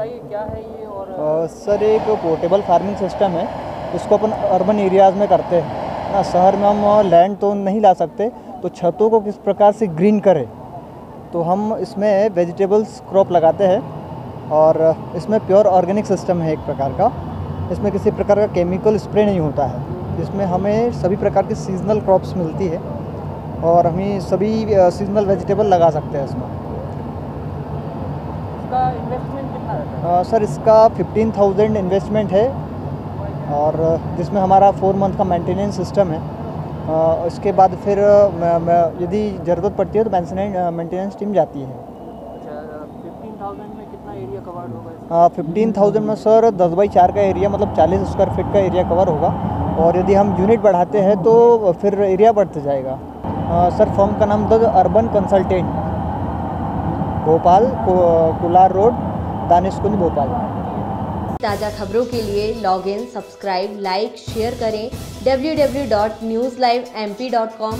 है ये और अ, सर एक पोर्टेबल फ़ार्मिंग सिस्टम है। इसको अपन अर्बन एरियाज़ में करते हैं। ना शहर में हम लैंड तो नहीं ला सकते तो छतों को किस प्रकार से ग्रीन करें? तो हम इसमें वेजिटेबल्स क्रॉप लगाते हैं और इसमें प्योर ऑर्गेनिक सिस्टम है एक प्रकार का। इसमें किसी प्रकार का केमिकल स्प्रे नहीं होता है। इसमें हमें सभी प्रकार की सीजनल क्रॉप्स मिलती है और हमें सभी सीजनल वेजिटेबल लगा सकते हैं इसमें। इसका इन्वेस्टमेंट अ, सर इसका फिफ्टीन थाउज़ेंड इन्वेस्टमेंट है और जिसमें हमारा फोर मंथ का मेंटेनेंस सिस्टम है। इसके बाद फिर यदि ज़रूरत पड़ती है तो मेंटेनेंस टीम जाती है। अच्छा फिफ्टीन थाउज़ेंड में कितना एरिया कवर्ड होगा फिफ्टीन थाउज़ेंड में सर दस बाई चार का एरिया मतलब चालीस स्क्वायर फीट का एरिया कवर होगा। और यदि हम यूनिट बढ़ाते हैं तो फिर एरिया बढ़ते जाएगा। अ, सर फॉर्म का नाम the urban consultant Bhopal Kolar road Danishkunj Bhopal ताज़ा खबरों के लिए log in subscribe like share करें। www.newslivemp.com